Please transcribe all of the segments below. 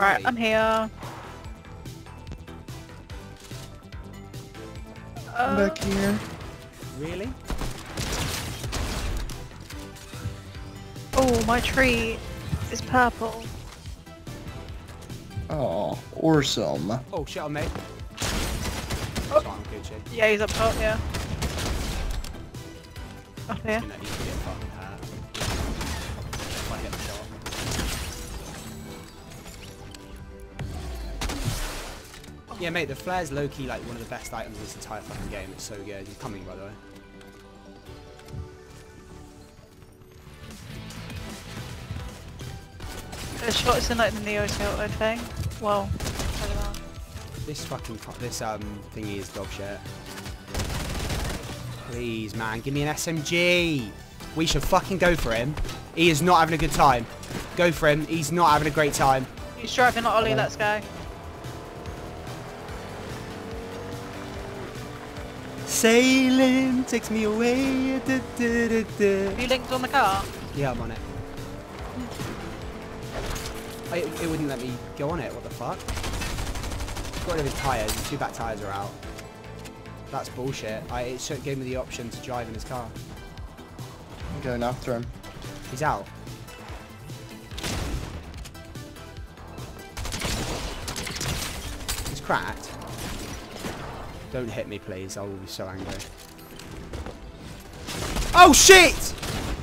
Right. I'm here. I'm back oh. here. Really? oh, my tree is purple. Oh, awesome. Oh shit on me. Oh. Fine, Gucci. Yeah, he's up top, yeah. Up here. You know, Yeah, mate, the flare's low-key like one of the best items in this entire fucking game. It's so good. He's coming, by the way. The shot's in like the Neo Silto thing. Well, I don't know. This fucking this um thingy is dog shit. Please, man, give me an SMG. We should fucking go for him. He is not having a good time. Go for him. He's not having a great time. He's driving not Ollie, let's go. Sailing takes me away. Da, da, da, da. Have you linked on the car? Yeah, I'm on it. Oh, I, it wouldn't let me go on it. What the fuck? Got rid of his tyres. His two back tyres are out. That's bullshit. I, it should gave me the option to drive in his car. I'm going after him. He's out. He's cracked. Don't hit me, please. I will be so angry. Oh, shit!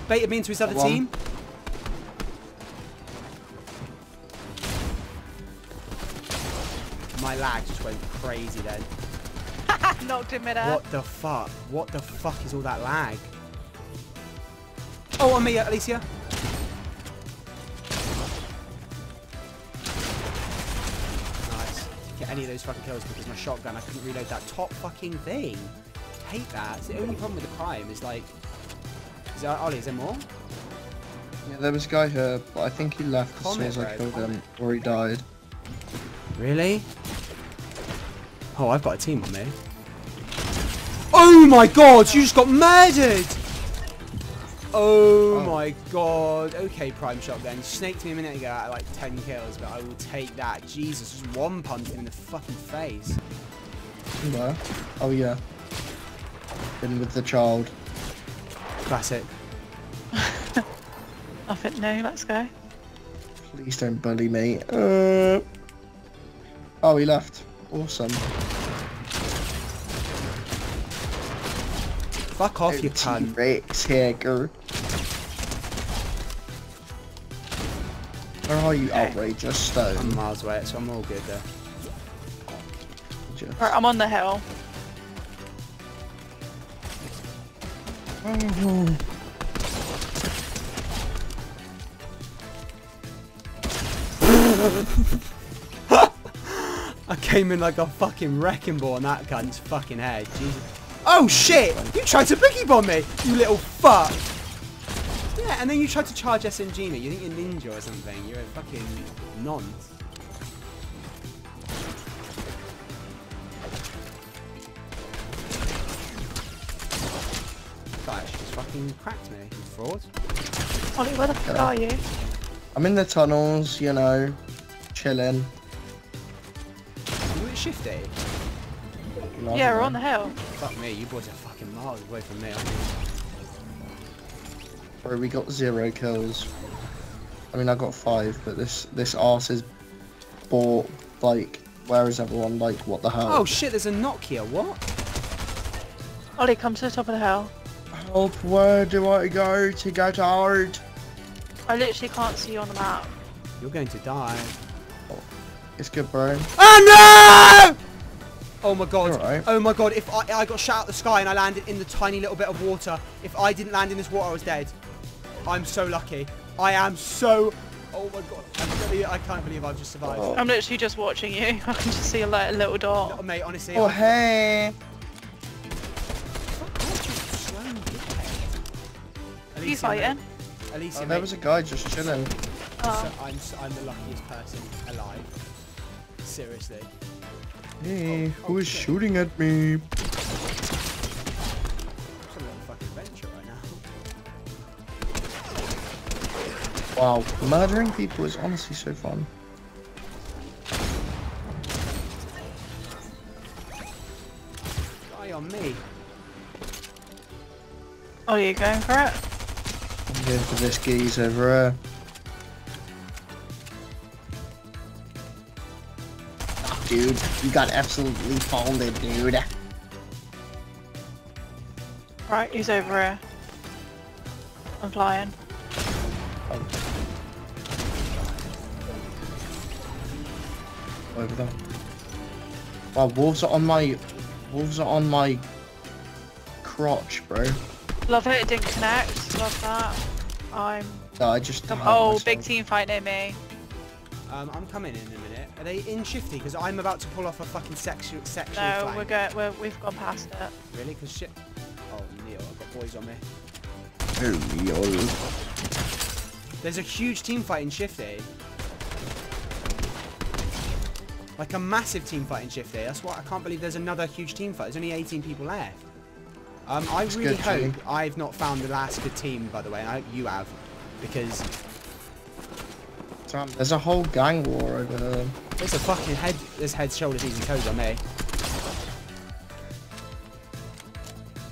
Baited me into his other Go team. My lag just went crazy then. Knocked him mid-air. What the fuck? What the fuck is all that lag? Oh, on me, Alicia. Get any of those fucking kills because my shotgun, I couldn't reload that top fucking thing. Hate that. It's the only problem with the crime is like... Is there, Ollie, is there more? Yeah, there was a guy here, but I think he left as soon as I killed him, or he died. Really? Oh, I've got a team on me. Oh my god, you just got murdered! Oh, Oh. my god. Okay, Prime Shotgun. Snaked me a minute ago at like 10 kills, but I will take that. Jesus, just one punch in the fucking face. Where? Oh yeah. Been with the child. Classic. Nothing no, let's go. Please don't bully me. Uh... Oh, he left. Awesome. Fuck off, you cunt. T-Rex here, girl. Where are you, Okay. outrageous I'm stone? miles away, so I'm all good there. Just- Right, I'm on the hill. Oh. I came in like a fucking wrecking ball on that cunt's fucking head. Jesus. Oh shit! You tried to boogie bomb me, you little fuck! Yeah, and then you tried to charge SMG me. You think you're ninja or something. You're a fucking nonce. Guy just fucking cracked me. You fraud. Ollie, where the fuck Yeah. are you? I'm in the tunnels, you know, chilling. You were shifty. Yeah, we're on the hill. Fuck me, you boys are fucking miles away from me. aren't? Bro, we got zero kills. I mean, I got five, but this this arse is bought like. Where is everyone? Like, what the hell? Oh shit, there's a Nokia. What? Ollie, come to the top of the hill. Help! Where do I go to get out? I literally can't see you on the map. You're going to die. It's good, bro. Oh no! Oh my god. You're. Oh my god, if I, I got shot out the sky and I landed in the tiny little bit of water, if I didn't land in this water, I was dead. I'm so lucky. I am so... Oh my god. I, really, I can't believe I've just survived. Oh. I'm literally just watching you. I can just see a, like, a little dot. Oh, mate, honestly. Oh I- hey! Slow Are you fighting? mate. Alicia, Oh, mate. there was a guy just chilling. Oh. So I'm, s- I'm the luckiest person alive. Seriously. Hey, oh, who is shooting at me? Wow, murdering people is honestly so fun. Die on me. Oh, you're going for it? I'm going for this geezer over here. Dude, you got absolutely folded, dude. Right, he's over here. I'm flying. Over there. Wow, wolves are on my... Wolves are on my... Crotch, bro. Love it, it didn't connect. Love that. I'm... No, I just... Oh, myself. big team fight near me. Um, I'm coming in a minute. Are they in shifty? Because I'm about to pull off a fucking sexual sexual No, flank. we're good. We're, we've gone past it. Really? Because shit. Oh, Neil, I've got boys on me. Oh, yo. There's a huge team fight in shifty. Like a massive team fight in shifty. That's why I can't believe there's another huge team fight. There's only 18 people left. Um, I That's really good, hope Jimmy. I've not found the last good team, by the way. and I hope you have, because Damn, there's a whole gang war over there. There's a fucking head. There's heads, shoulders, knees, and toes on me.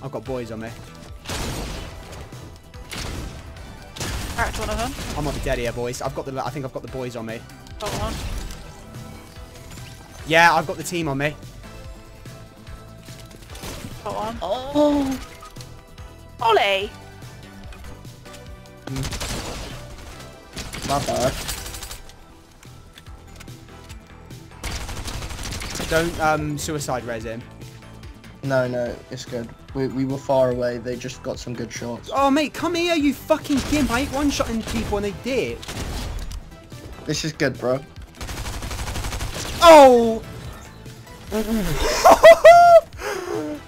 I've got boys on me. Cracked one of them. I might be dead here, boys. I've got the. I think I've got the boys on me. Got one. Yeah, I've got the team on me. Got one. Oh! Ollie! Hmm. My bad. Don't um suicide res him. No, no, it's good. We, we were far away, they just got some good shots. Oh mate, come here, you fucking gimp! I ain't one-shotting people and they did. This is good, bro. Oh!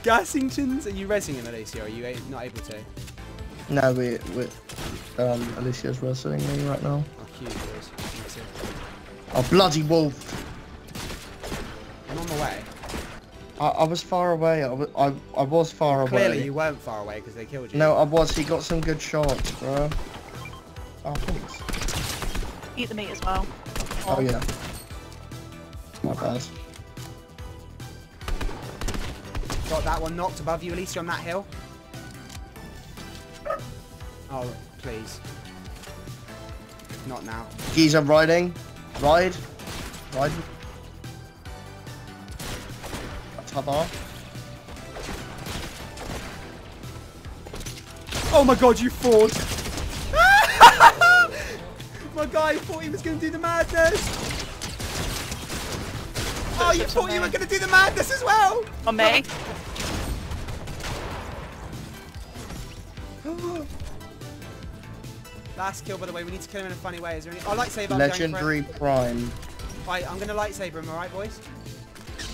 Gassingtons, are you resing him, Alicia? Are you not able to? No, we, we, um, Alicia's wrestling me right now. Oh, cute. Oh, bloody wolf! I, I was far away, I, wa- I, I was far away. Clearly, you weren't far away because they killed you. No, I was, he got some good shots, bro. Oh, thanks. Eat the meat as well. Oh, yeah. My bad. Got that one knocked above you, Alicia, on that hill. Oh, please. Not now. Geezer riding. Ride. Ride. Oh my god, you fraud! my guy thought he was going to do the madness! Oh, you thought you were going to do the madness as well! On me. Last kill, by the way, we need to kill him in a funny way. Is there any... Oh, lightsaber, I'm going for. Legendary Prime. Right, I'm going to lightsaber him, alright, boys?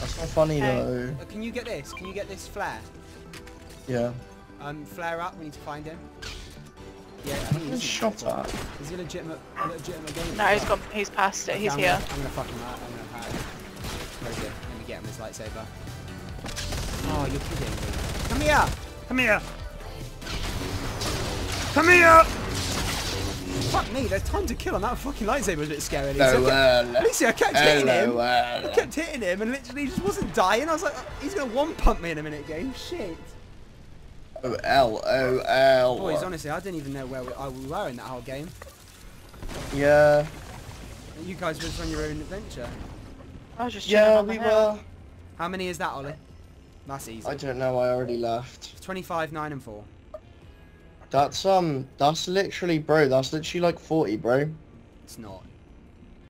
That's not funny Okay. though. Uh, can you get this? Can you get this flare? Yeah. Um, flare up, we need to find him. Yeah, I think He's he's shot at. Is he legitimate, a legitimate game? No, he's gone. He's past it. He's I'm here. Gonna, I'm gonna fuck him up. I'm gonna pat him. Where is it? Let me get him his lightsaber. Oh, you're kidding me. Come here! Come here! Come here! Fuck me, there's time to kill on that fucking lightsaber was a bit scary. Alicia. Oh, I kept, Alicia, I kept hitting him. I kept hitting him and literally just wasn't dying. I was like, he's gonna one pump me in a minute game. Shit. Oh, L, O, L. Boys, honestly, I didn't even know where we, we were in that whole game. Yeah. You guys were just on your own adventure. I was just Yeah, we hill. were. How many is that, Ollie? That's easy. I don't know, I already left. 25, 9 and 4. That's, um, that's literally, bro, that's literally like 40, bro. It's not.